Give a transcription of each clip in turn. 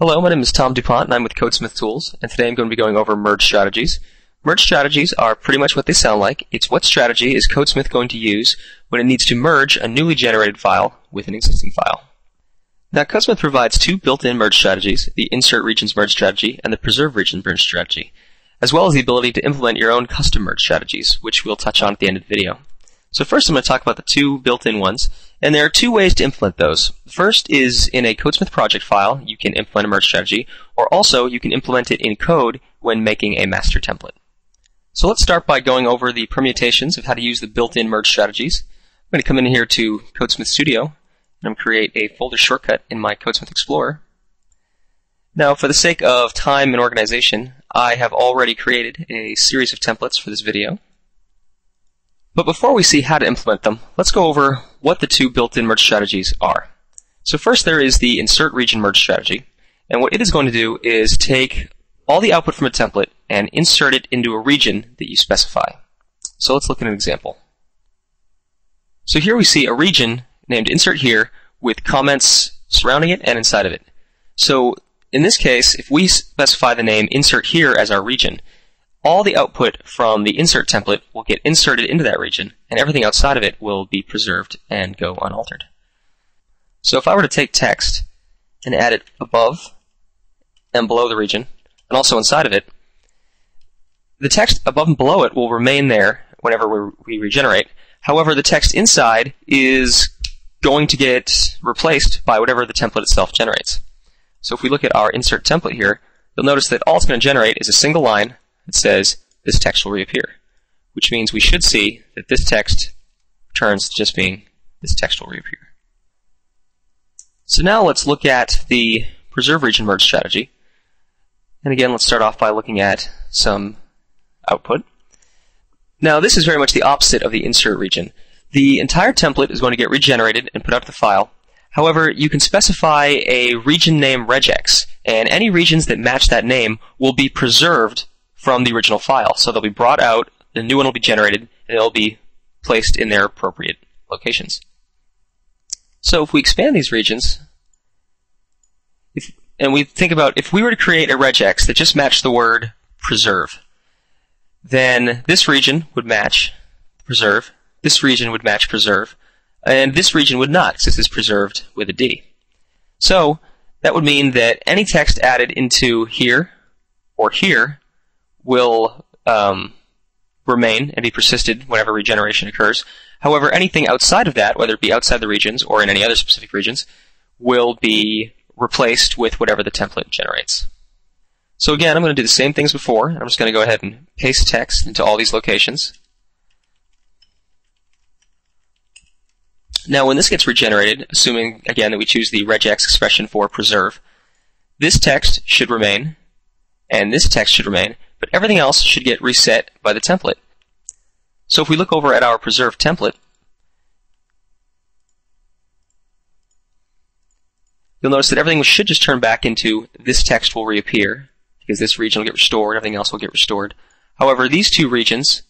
Hello, my name is Tom DuPont and I'm with Codesmith Tools, and today I'm going to be going over merge strategies. Merge strategies are pretty much what they sound like. It's what strategy is Codesmith going to use when it needs to merge a newly generated file with an existing file. Now, Codesmith provides two built-in merge strategies, the insert regions merge strategy and the preserve regions merge strategy, as well as the ability to implement your own custom merge strategies, which we'll touch on at the end of the video. So first I'm going to talk about the two built-in ones, and there are two ways to implement those. First is in a Codesmith project file, you can implement a merge strategy, or also you can implement it in code when making a master template. So let's start by going over the permutations of how to use the built-in merge strategies. I'm going to come in here to Codesmith Studio, and I'm going to create a folder shortcut in my Codesmith Explorer. Now, for the sake of time and organization, I have already created a series of templates for this video. But before we see how to implement them, let's go over what the two built-in merge strategies are. So first there is the insert region merge strategy, and what it is going to do is take all the output from a template and insert it into a region that you specify. So let's look at an example. So here we see a region named insert here with comments surrounding it and inside of it. So in this case, if we specify the name insert here as our region, all the output from the insert template will get inserted into that region, and everything outside of it will be preserved and go unaltered. So if I were to take text and add it above and below the region, and also inside of it, the text above and below it will remain there whenever we regenerate. However, the text inside is going to get replaced by whatever the template itself generates. So if we look at our insert template here, you'll notice that all it's going to generate is a single line it says this text will reappear, which means we should see that this text returns to just being this text will reappear. So now let's look at the preserve region merge strategy. And again, let's start off by looking at some output. Now, this is very much the opposite of the insert region. The entire template is going to get regenerated and put out to the file. However, you can specify a region name regex, and any regions that match that name will be preserved from the original file. So they'll be brought out, the new one will be generated, and it'll be placed in their appropriate locations. So if we expand these regions, if, and we think about if we were to create a regex that just matched the word preserve, then this region would match preserve, this region would match preserve, and this region would not, since it's preserved with a D. So that would mean that any text added into here or here will um, remain and be persisted whenever regeneration occurs. However, anything outside of that, whether it be outside the regions or in any other specific regions, will be replaced with whatever the template generates. So again, I'm going to do the same things before. I'm just going to go ahead and paste text into all these locations. Now, when this gets regenerated, assuming again that we choose the regex expression for preserve, this text should remain, and this text should remain, but everything else should get reset by the template. So if we look over at our preserved template, you'll notice that everything should just turn back into this text will reappear, because this region will get restored, everything else will get restored. However, these two regions,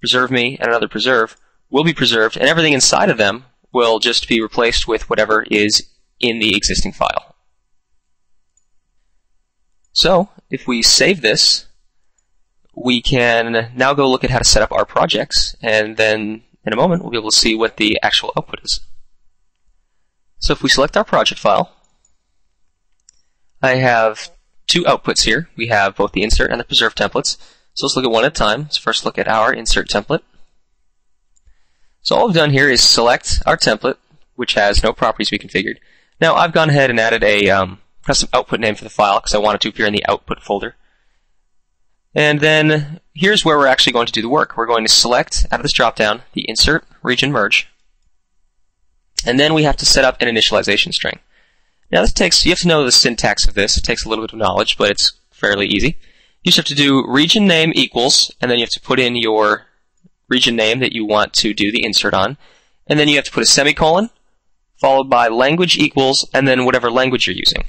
preserve me and another preserve, will be preserved, and everything inside of them will just be replaced with whatever is in the existing file. So, if we save this, we can now go look at how to set up our projects, and then in a moment we'll be able to see what the actual output is. So if we select our project file, I have two outputs here. We have both the insert and the preserve templates. So let's look at one at a time. Let's first look at our insert template. So all we've done here is select our template, which has no properties we configured. Now I've gone ahead and added a um, custom output name for the file because I want it to appear in the output folder. And then here's where we're actually going to do the work. We're going to select out of this dropdown the insert region merge. And then we have to set up an initialization string. Now this takes, you have to know the syntax of this. It takes a little bit of knowledge, but it's fairly easy. You just have to do region name equals, and then you have to put in your region name that you want to do the insert on. And then you have to put a semicolon, followed by language equals, and then whatever language you're using.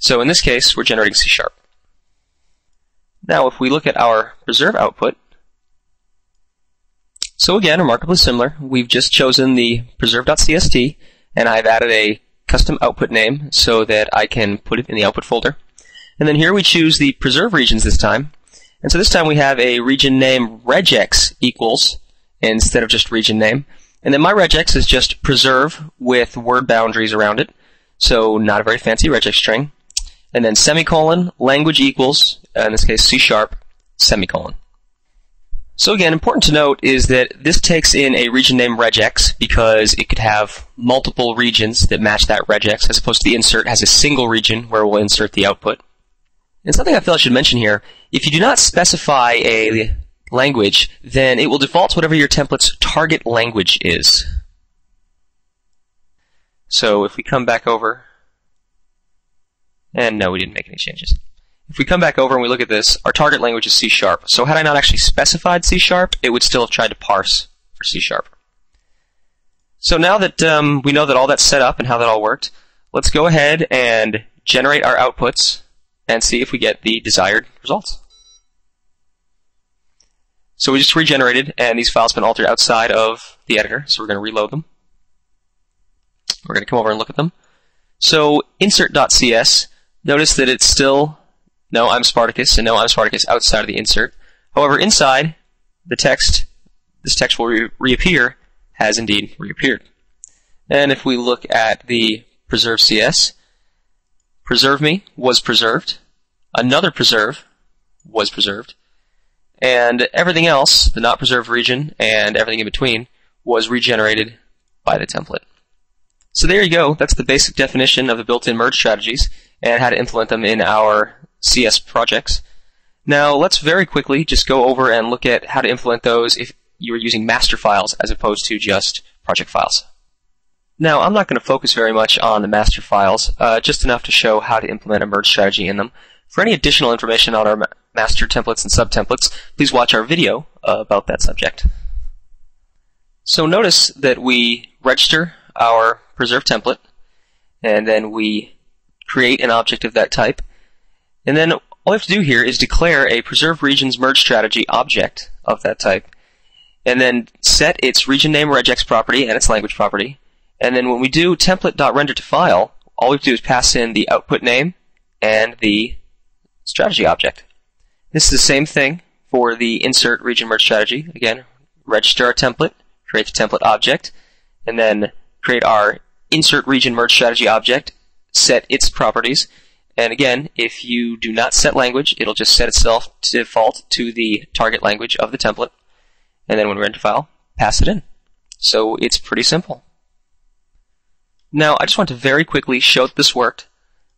So in this case, we're generating C sharp. Now, if we look at our preserve output, so again, remarkably similar. We've just chosen the preserve.cst, and I've added a custom output name so that I can put it in the output folder. And then here we choose the preserve regions this time. And so this time we have a region name regex equals instead of just region name. And then my regex is just preserve with word boundaries around it. So not a very fancy regex string. And then semicolon, language equals, uh, in this case C sharp, semicolon. So again, important to note is that this takes in a region name regex because it could have multiple regions that match that regex as opposed to the insert has a single region where we'll insert the output. And something I feel I should mention here, if you do not specify a language, then it will default to whatever your template's target language is. So if we come back over, and no, we didn't make any changes. If we come back over and we look at this, our target language is C sharp. So had I not actually specified C sharp, it would still have tried to parse for C sharp. So now that um, we know that all that's set up and how that all worked, let's go ahead and generate our outputs and see if we get the desired results. So we just regenerated, and these files have been altered outside of the editor, so we're going to reload them. We're going to come over and look at them. So insert.cs, notice that it's still no, I'm Spartacus, and no, I'm Spartacus outside of the insert. However, inside, the text, this text will re reappear, has indeed reappeared. And if we look at the preserve CS, preserve me was preserved, another preserve was preserved, and everything else, the not preserved region and everything in between, was regenerated by the template. So there you go. That's the basic definition of the built-in merge strategies and how to implement them in our CS projects. Now, let's very quickly just go over and look at how to implement those if you are using master files as opposed to just project files. Now, I'm not going to focus very much on the master files, uh, just enough to show how to implement a merge strategy in them. For any additional information on our ma master templates and subtemplates, please watch our video uh, about that subject. So notice that we register our preserve template, and then we create an object of that type, and then all we have to do here is declare a preserve regions merge strategy object of that type. And then set its region name regex property and its language property. And then when we do template.render to file, all we have to do is pass in the output name and the strategy object. This is the same thing for the insert region merge strategy. Again, register our template, create the template object, and then create our insert region merge strategy object, set its properties, and again, if you do not set language, it'll just set itself to default to the target language of the template. And then when render to file, pass it in. So it's pretty simple. Now, I just want to very quickly show that this worked.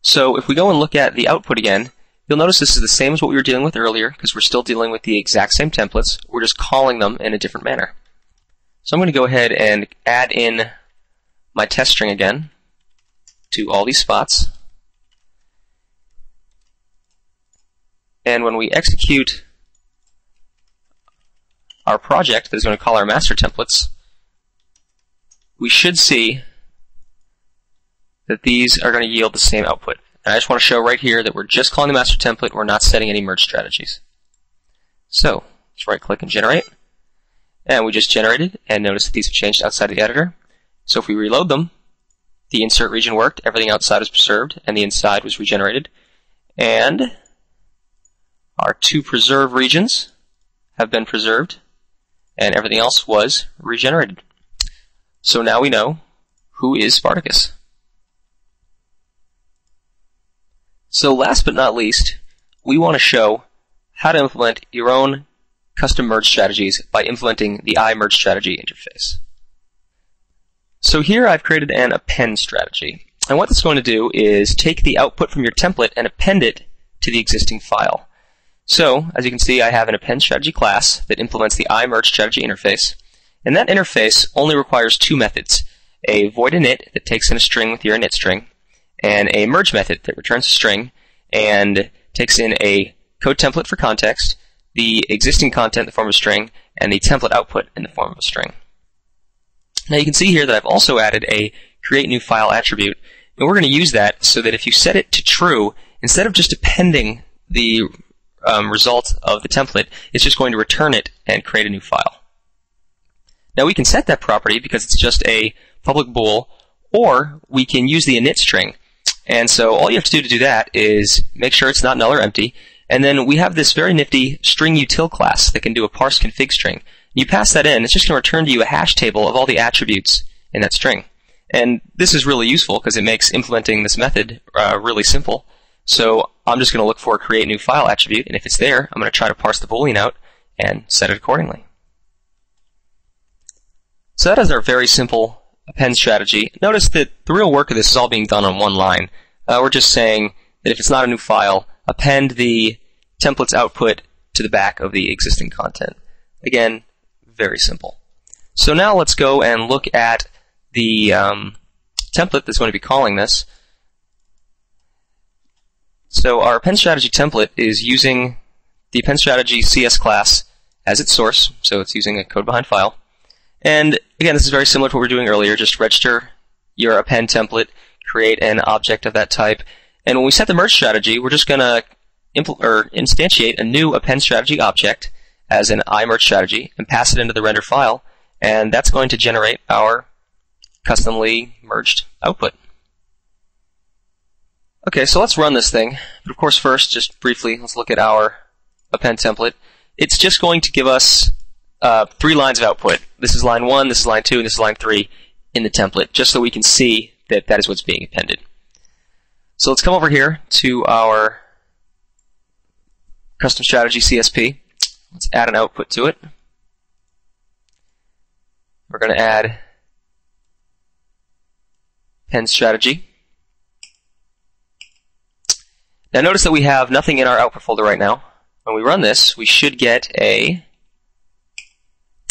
So if we go and look at the output again, you'll notice this is the same as what we were dealing with earlier, because we're still dealing with the exact same templates. We're just calling them in a different manner. So I'm going to go ahead and add in my test string again to all these spots. And when we execute our project that is going to call our master templates, we should see that these are going to yield the same output. And I just want to show right here that we're just calling the master template, we're not setting any merge strategies. So, let's right click and generate. And we just generated, and notice that these have changed outside of the editor. So if we reload them, the insert region worked, everything outside was preserved, and the inside was regenerated. And our two preserve regions have been preserved, and everything else was regenerated. So now we know who is Spartacus. So last but not least, we want to show how to implement your own custom merge strategies by implementing the iMerge strategy interface. So here I've created an append strategy. And what this is going to do is take the output from your template and append it to the existing file. So, as you can see, I have an append strategy class that implements the iMerge strategy interface. And that interface only requires two methods, a void init that takes in a string with your init string, and a merge method that returns a string and takes in a code template for context, the existing content in the form of a string, and the template output in the form of a string. Now you can see here that I've also added a create new file attribute, and we're going to use that so that if you set it to true, instead of just appending the um, result of the template, it's just going to return it and create a new file. Now we can set that property because it's just a public bool, or we can use the init string. And so all you have to do to do that is make sure it's not null or empty, and then we have this very nifty string util class that can do a parse config string. You pass that in, it's just going to return to you a hash table of all the attributes in that string. And this is really useful because it makes implementing this method uh, really simple. So I'm just going to look for create new file attribute, and if it's there, I'm going to try to parse the boolean out and set it accordingly. So that is our very simple append strategy. Notice that the real work of this is all being done on one line. Uh, we're just saying that if it's not a new file, append the template's output to the back of the existing content. Again, very simple. So now let's go and look at the um, template that's going to be calling this. So our append strategy template is using the append strategy CS class as its source, so it's using a code behind file. And again, this is very similar to what we were doing earlier. Just register your append template, create an object of that type, and when we set the merge strategy, we're just going to instantiate a new append strategy object as an iMerge strategy and pass it into the render file, and that's going to generate our customly merged output. Okay, so let's run this thing. But of course, first, just briefly, let's look at our append template. It's just going to give us uh, three lines of output. This is line 1, this is line 2, and this is line 3 in the template, just so we can see that that is what's being appended. So let's come over here to our custom strategy CSP. Let's add an output to it. We're going to add pen strategy. Now notice that we have nothing in our output folder right now. When we run this, we should get a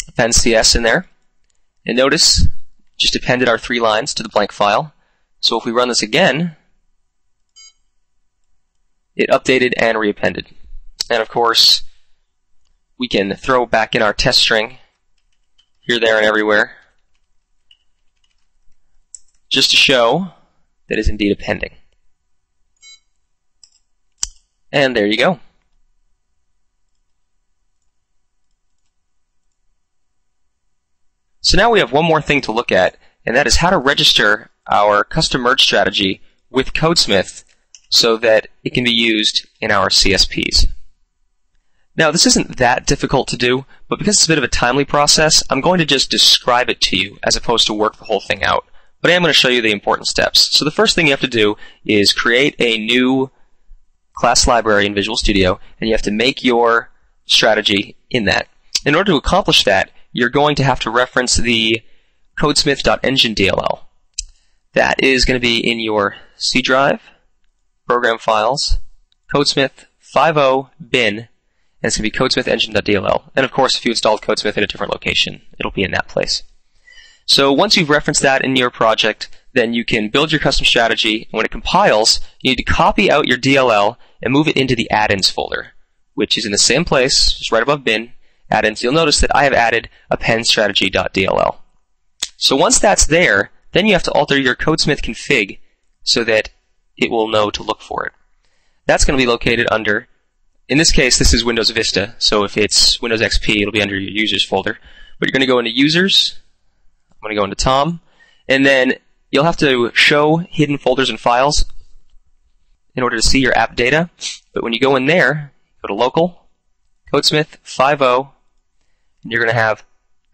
append CS in there. And notice, just appended our three lines to the blank file. So if we run this again, it updated and reappended. And of course, we can throw back in our test string here, there, and everywhere just to show that is indeed appending. And there you go. So now we have one more thing to look at, and that is how to register our custom merge strategy with Codesmith so that it can be used in our CSPs. Now, this isn't that difficult to do, but because it's a bit of a timely process, I'm going to just describe it to you as opposed to work the whole thing out. But I am going to show you the important steps. So the first thing you have to do is create a new class library in Visual Studio, and you have to make your strategy in that. In order to accomplish that, you're going to have to reference the codesmith.engine DLL. That is going to be in your C drive, program files, codesmith 50 bin, and it's going to be codesmith engine.dll. And of course, if you installed codesmith in a different location, it'll be in that place. So once you've referenced that in your project, then you can build your custom strategy. And when it compiles, you need to copy out your DLL and move it into the add-ins folder, which is in the same place, just right above bin, add-ins. You'll notice that I have added append strategy.dll. So once that's there, then you have to alter your Codesmith config so that it will know to look for it. That's going to be located under, in this case, this is Windows Vista, so if it's Windows XP, it'll be under your users folder. But you're going to go into users, I'm going to go into Tom, and then you'll have to show hidden folders and files in order to see your app data. But when you go in there, go to local, Codesmith 50, and you're going to have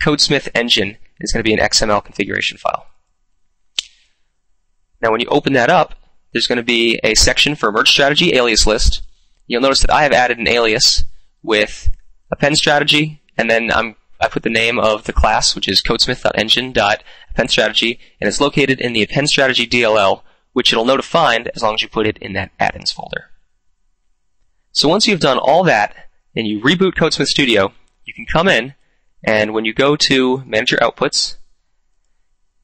Codesmith engine. It's going to be an XML configuration file. Now when you open that up, there's going to be a section for merge strategy alias list. You'll notice that I have added an alias with append strategy, and then I'm, I put the name of the class, which is codesmith.engine.append strategy, and it's located in the append strategy DLL, which it'll know to find as long as you put it in that add-ins folder. So once you've done all that, and you reboot CodeSmith Studio, you can come in, and when you go to Manage Your Outputs,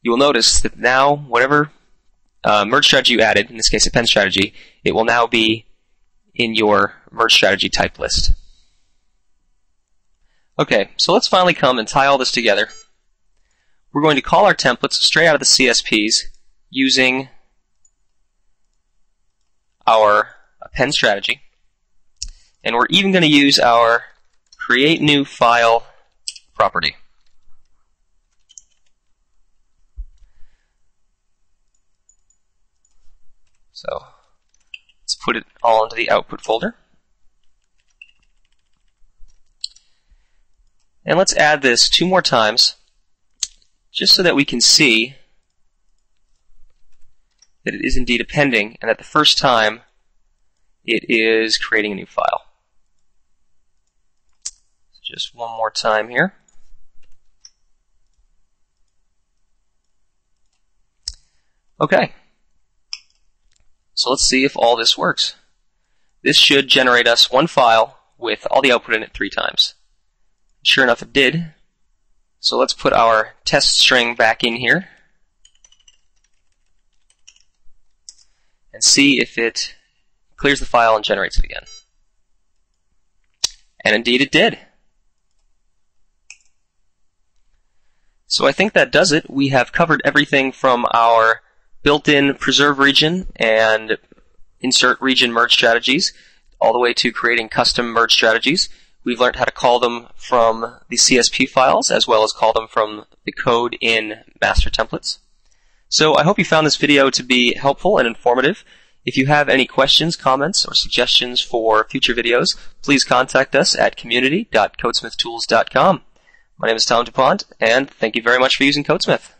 you will notice that now whatever uh, merge strategy you added, in this case append strategy, it will now be in your merge strategy type list. Okay, so let's finally come and tie all this together. We're going to call our templates straight out of the CSPs using our append strategy. And we're even going to use our create new file property. So put it all into the output folder. And let's add this two more times just so that we can see that it is indeed appending and that the first time it is creating a new file. So just one more time here. Okay. So let's see if all this works. This should generate us one file with all the output in it three times. Sure enough, it did. So let's put our test string back in here and see if it clears the file and generates it again. And indeed it did. So I think that does it. We have covered everything from our built-in preserve region and insert region merge strategies, all the way to creating custom merge strategies. We've learned how to call them from the CSP files, as well as call them from the code in master templates. So I hope you found this video to be helpful and informative. If you have any questions, comments, or suggestions for future videos, please contact us at community.codesmithtools.com. My name is Tom DuPont, and thank you very much for using CodeSmith.